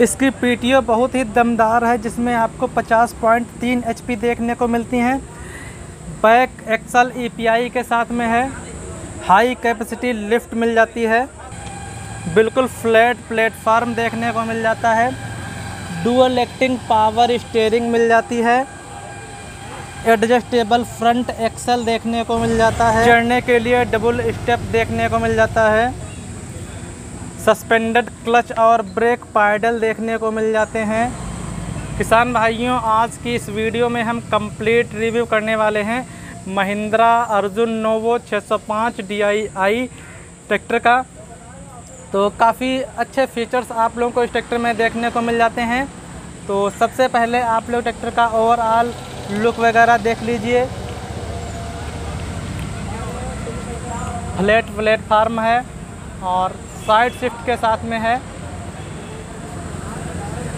इसकी पीटीओ बहुत ही दमदार है, जिसमें आपको 50.3 एचपी देखने को मिलती हैं। बैक एक्सल ईपीआई के साथ में है। हाई कैपेसिटी लिफ्ट मिल जाती है। बिल्कुल फ्लैट प्लेटफार्म देखने को मिल जाता है। डुअल एक्टिंग पावर स्टेयरिंग मिल जाती है। एडजस्टेबल फ्रंट एक्सल देखने को मिल जाता है। चढ़ने के लिए डबल स्टेप देखने को मिल जाता है। सस्पेंडेड क्लच और ब्रेक पैडल देखने को मिल जाते हैं। किसान भाइयों, आज की इस वीडियो में हम कंप्लीट रिव्यू करने वाले हैं Mahindra Arjun Novo 605 DII tractor का। तो काफ़ी अच्छे फीचर्स आप लोगों को इस ट्रैक्टर में देखने को मिल जाते हैं। तो सबसे पहले आप लोग ट्रैक्टर का ओवरऑल लुक वगैरह देख लीजिए। फ्लैट प्लेटफार्म है। और साइड शिफ्ट के साथ में है।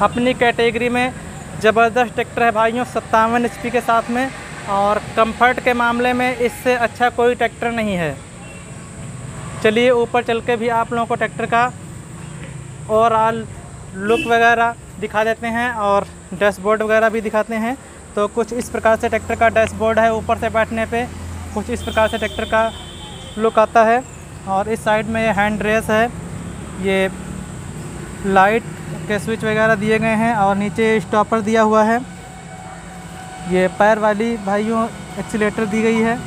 अपनी कैटेगरी में ज़बरदस्त ट्रैक्टर है भाइयों, सत्तावन एच के साथ में और कंफर्ट के मामले में इससे अच्छा कोई ट्रैक्टर नहीं है। चलिए ऊपर चल के भी आप लोगों को ट्रैक्टर का ओवरऑल लुक वगैरह दिखा देते हैं और डैशबोर्ड वगैरह भी दिखाते हैं। तो कुछ इस प्रकार से ट्रैक्टर का डैशबोर्ड है ऊपर से बैठने पे, कुछ इस प्रकार से ट्रैक्टर का लुक आता है। और इस साइड में ये हैंड रेस है। ये लाइट के स्विच वगैरह दिए गए हैं और नीचे स्टॉपर दिया हुआ है। ये पैर वाली भाइयों एक्सीटर दी गई है।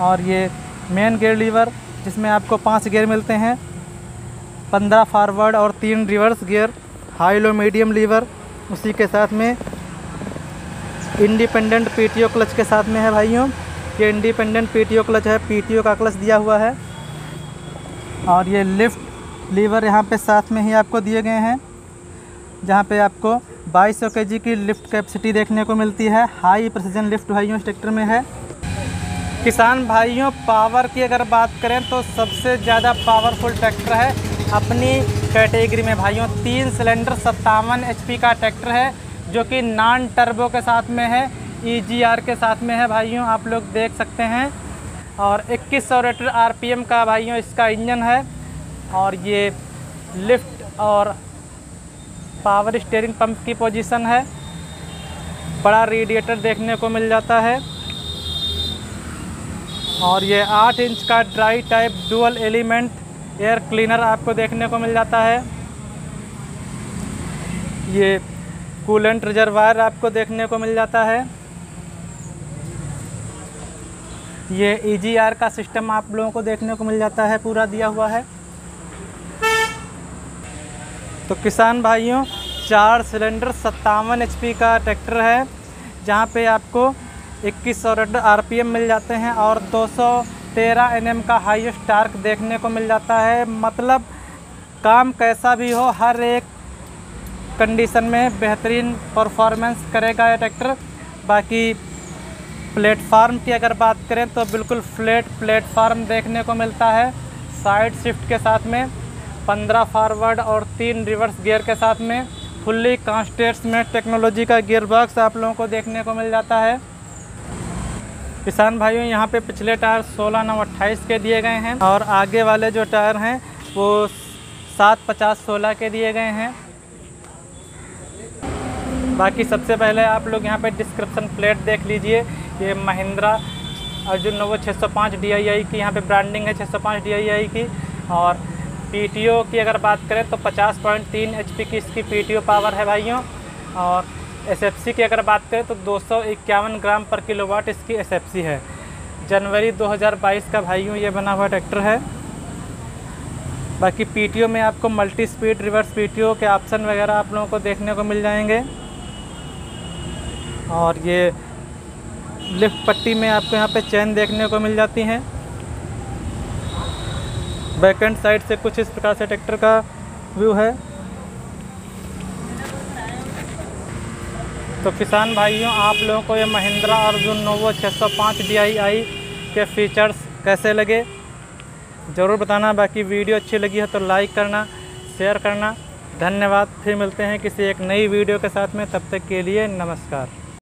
और ये मेन गेयर लीवर, जिसमें आपको पाँच गियर मिलते हैं। पंद्रह फारवर्ड और तीन reverse gear, high low medium lever, उसी के साथ में इंडिपेंडेंट पीटीओ क्लच के साथ में है भाइयों। ये इंडिपेंडेंट पीटीओ क्लच है, पीटीओ का क्लच दिया हुआ है। और ये लिफ्ट लीवर यहाँ पे साथ में ही आपको दिए गए हैं, जहाँ पे आपको 2200 केजी की लिफ्ट कैपेसिटी देखने को मिलती है। हाई प्रेसिजन लिफ्ट भाइयों इस ट्रैक्टर में है। किसान भाइयों, पावर की अगर बात करें तो सबसे ज़्यादा पावरफुल ट्रैक्टर है अपनी कैटेगरी में भाइयों। तीन सिलेंडर सत्तावन एच का ट्रैक्टर है, जो कि नॉन टर्बो के साथ में है ई के साथ में है भाइयों, आप लोग देख सकते हैं। और 2100 रेटर आरपीएम का भाइयों इसका इंजन है और ये लिफ्ट और पावर स्टीयरिंग पंप की पोजीशन है। बड़ा रेडिएटर देखने को मिल जाता है। और ये 8 इंच का dry type dual element air cleaner आपको देखने को मिल जाता है। ये कूलेंट रिजर्वायर आपको देखने को मिल जाता है। ये ई e का सिस्टम आप लोगों को देखने को मिल जाता है, पूरा दिया हुआ है। तो किसान भाइयों, चार सिलेंडर सत्तावन एच का ट्रैक्टर है, जहाँ पे आपको 2100 रेड आरपीएम मिल जाते हैं और 213 एनएम का हाईएस्ट टार्क देखने को मिल जाता है। मतलब काम कैसा भी हो, हर एक कंडीशन में बेहतरीन परफॉर्मेंस करेगा ये ट्रैक्टर बाकी प्लेटफार्म की अगर बात करें तो बिल्कुल फ्लैट प्लेटफार्म देखने को मिलता है। साइड शिफ्ट के साथ में 15 फॉरवर्ड और तीन रिवर्स गियर के साथ में, फुल्ली कॉन्स्टेट्स में टेक्नोलॉजी का गियर बॉक्स आप लोगों को देखने को मिल जाता है। किसान भाइयों, यहाँ पे पिछले टायर 16 नौ अट्ठाईस के दिए गए हैं और आगे वाले जो टायर हैं, वो सात पचास सोलह के दिए गए हैं। बाकी सबसे पहले आप लोग यहाँ पे डिस्क्रिप्शन प्लेट देख लीजिए। ये महिंद्रा, अर्जुन नोवो 605 DII की, यहाँ पे ब्रांडिंग है 605 DII की। और पीटीओ की अगर बात करें तो 50.3 एचपी की इसकी पीटीओ पावर है भाइयों। और एसएफसी की अगर बात करें तो दो सौ इक्यावन ग्राम पर किलोवाट इसकी एसएफसी है। जनवरी 2022 का भाइयों ये बना हुआ ट्रैक्टर है। बाकी पीटीओ में आपको मल्टी स्पीड रिवर्स पीटीओ के ऑप्शन वगैरह आप लोगों को देखने को मिल जाएँगे। और ये लिफ्ट पट्टी में आपको यहाँ पे चैन देखने को मिल जाती हैं। बैकेंड साइड से कुछ इस प्रकार से ट्रैक्टर का व्यू है। तो किसान भाइयों, आप लोगों को ये महिंद्रा अर्जुन नोवो 605 DII के फीचर्स कैसे लगे? ज़रूर बताना। बाकी वीडियो अच्छी लगी है तो लाइक करना, शेयर करना। धन्यवाद। फिर मिलते हैं किसी एक नई वीडियो के साथ में। तब तक के लिए नमस्कार।